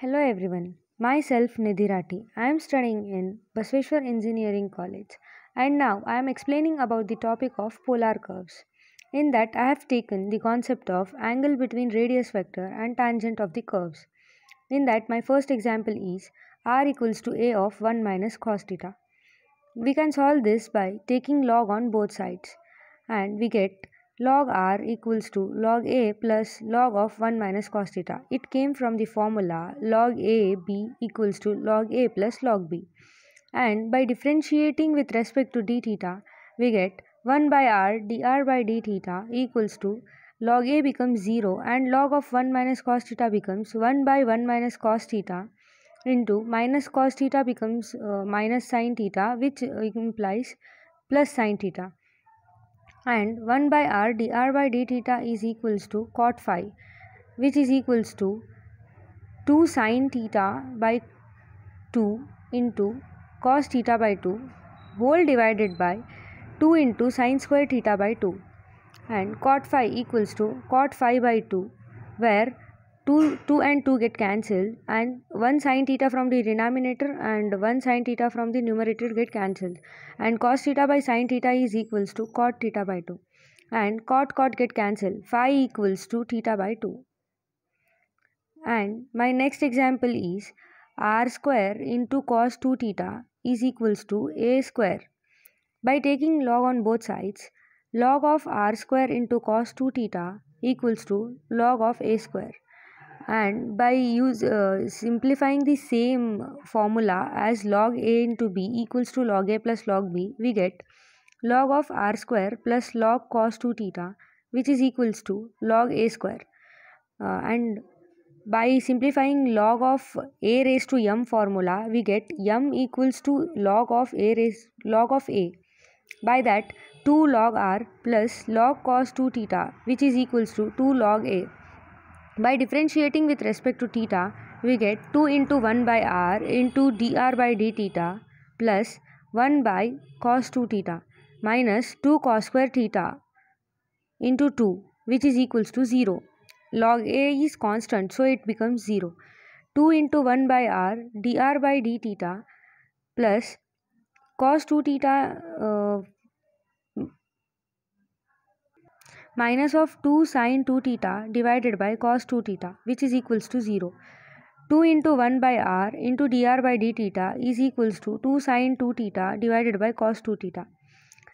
Hello everyone, myself Nidhi Rathi. I am studying in Basveshwar Engineering College and now I am explaining about the topic of polar curves. In that I have taken the concept of angle between radius vector and tangent of the curves. In that my first example is r equals to a of 1 minus cos theta. We can solve this by taking log on both sides and we get log r equals to log a plus log of 1 minus cos theta. It came from the formula log a b equals to log a plus log b. And by differentiating with respect to d theta, we get 1 by r dr by d theta equals to log a becomes 0 and log of 1 minus cos theta becomes 1 by 1 minus cos theta into minus cos theta becomes uh, minus sin theta which uh, implies plus sin theta and 1 by r dr by d theta is equals to cot phi which is equals to 2 sin theta by 2 into cos theta by 2 whole divided by 2 into sin square theta by 2 and cot phi equals to cot phi by 2 where 2, 2 and 2 get cancelled and 1 sin theta from the denominator and 1 sin theta from the numerator get cancelled. And cos theta by sin theta is equals to cot theta by 2 and cot cot get cancelled. Phi equals to theta by 2 and my next example is r square into cos 2 theta is equals to a square. By taking log on both sides log of r square into cos 2 theta equals to log of a square and by use uh, simplifying the same formula as log a into b equals to log a plus log b we get log of r square plus log cos 2 theta which is equals to log a square. Uh, and by simplifying log of a raised to m formula we get m equals to log of a raised log of a. By that 2 log r plus log cos 2 theta which is equals to 2 log a by differentiating with respect to theta, we get 2 into 1 by r into dr by d theta plus 1 by cos 2 theta minus 2 cos square theta into 2 which is equals to 0. Log a is constant so it becomes 0. 2 into 1 by r dr by d theta plus cos 2 theta uh, minus of 2 sine 2 theta divided by cos 2 theta which is equals to 0. 2 into 1 by r into dr by d theta is equals to 2 sine 2 theta divided by cos 2 theta.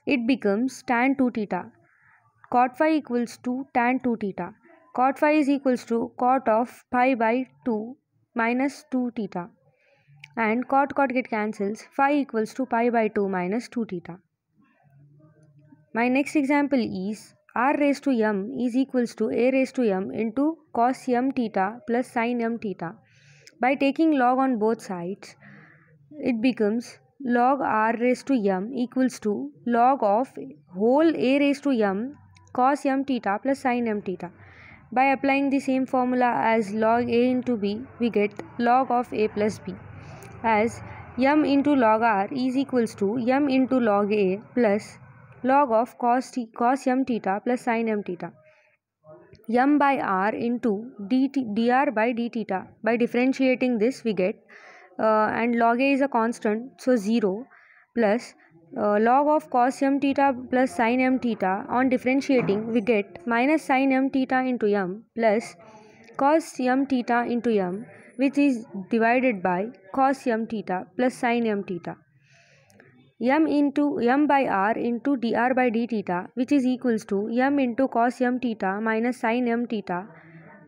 It becomes tan 2 theta. Cot phi equals to tan 2 theta. Cot phi is equals to cot of pi by 2 minus 2 theta. And cot cot get cancels. Phi equals to pi by 2 minus 2 theta. My next example is r raised to m is equals to a raised to m into cos m theta plus sin m theta. By taking log on both sides, it becomes log r raised to m equals to log of whole a raised to m cos m theta plus sin m theta. By applying the same formula as log a into b, we get log of a plus b as m into log r is equals to m into log a plus log of cos, t, cos m theta plus sin m theta. m by r into dt, dr by d theta. By differentiating this we get uh, and log a is a constant so 0 plus uh, log of cos m theta plus sin m theta. On differentiating we get minus sin m theta into m plus cos m theta into m which is divided by cos m theta plus sin m theta m into m by r into dr by d theta which is equals to m into cos m theta minus sin m theta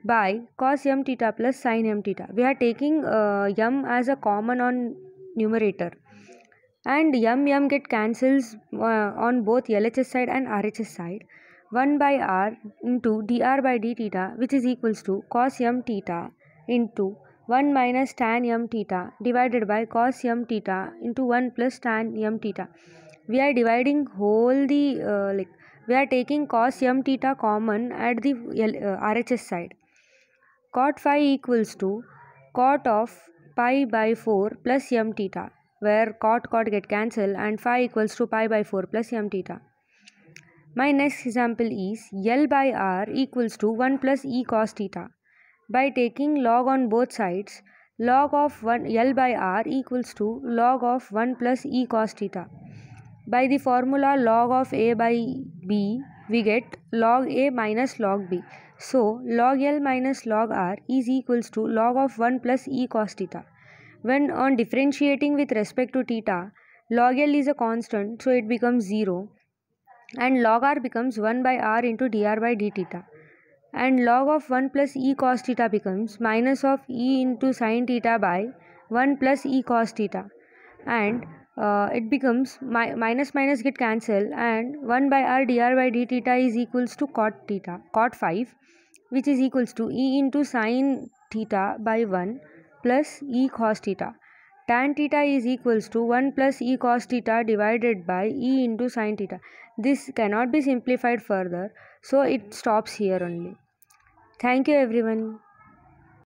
by cos m theta plus sin m theta. We are taking uh, m as a common on numerator and m m get cancels uh, on both LHS side and RHS side. 1 by r into dr by d theta which is equals to cos m theta into 1 minus tan m theta divided by cos m theta into 1 plus tan m theta. We are dividing whole the uh, like we are taking cos m theta common at the uh, RHS side. Cot phi equals to cot of pi by 4 plus m theta where cot cot get cancelled and phi equals to pi by 4 plus m theta. My next example is L by R equals to 1 plus E cos theta. By taking log on both sides, log of 1 L by R equals to log of 1 plus e cos theta. By the formula log of A by B, we get log A minus log B. So, log L minus log R is equals to log of 1 plus e cos theta. When on differentiating with respect to theta, log L is a constant, so it becomes 0 and log r becomes 1 by r into dr by d theta and log of 1 plus e cos theta becomes minus of e into sine theta by 1 plus e cos theta. And uh, it becomes mi- minus minus get cancelled and 1 by r dr by d theta is equals to cot theta cot phi which is equals to e into sine theta by 1 plus e cos theta. Tan theta is equals to 1 plus e cos theta divided by e into sine theta. This cannot be simplified further so it stops here only thank you everyone